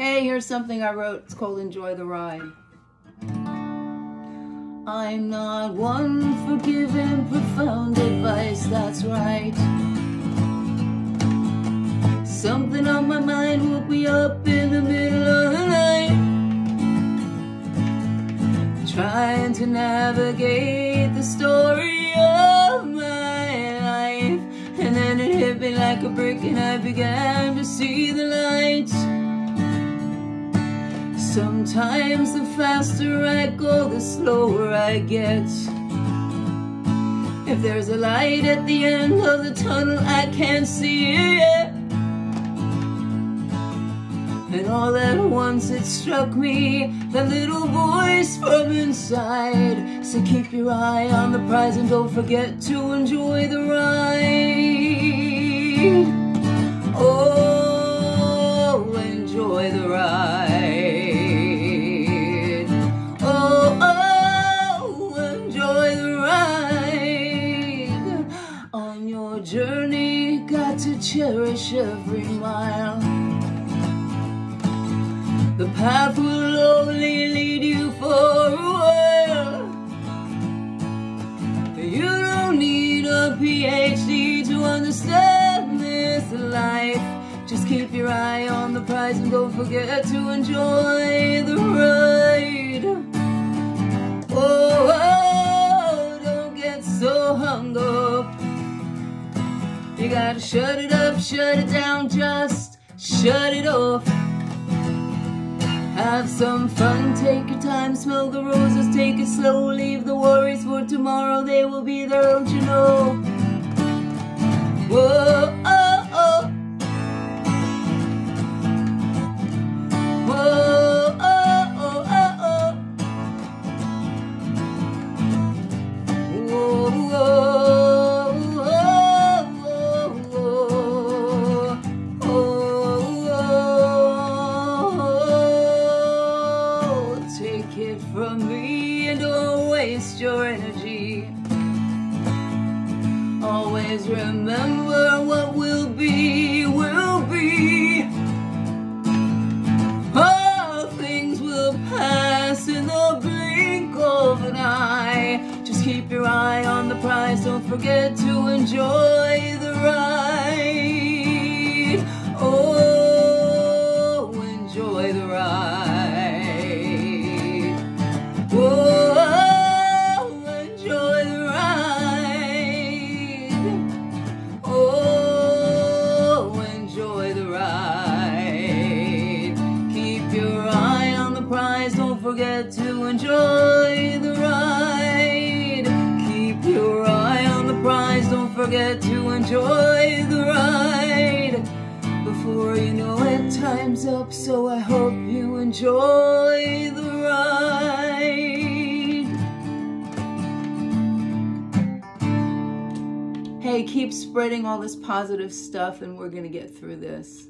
Hey, here's something I wrote. It's called Enjoy the Ride. I'm not one for giving profound advice, that's right. Something on my mind woke me up in the middle of the night. Trying to navigate the story of my life. And then it hit me like a brick and I began to see the light. Sometimes the faster I go, the slower I get. If there's a light at the end of the tunnel, I can't see it. And all at once it struck me, that little voice from inside said, keep your eye on the prize and don't forget to enjoy the ride. Oh, cherish every mile. The path will only lead you for a while. You don't need a PhD to understand this life. Just keep your eye on the prize and don't forget to enjoy the ride. Oh, oh, oh don't get so hung up. You gotta shut it up, shut it down, just shut it off. Have some fun, take your time, smell the roses, take it slow, leave the worries for tomorrow, they will be there, don't you know? Whoa, Take it from me and don't waste your energy. Always remember what will be, will be. All things will pass in the blink of an eye. Just keep your eye on the prize, don't forget to enjoy the ride. Forget to enjoy the ride. Keep your eye on the prize, don't forget to enjoy the ride. Before you know it, time's up, so I hope you enjoy the ride. Hey, keep spreading all this positive stuff, and we're gonna get through this.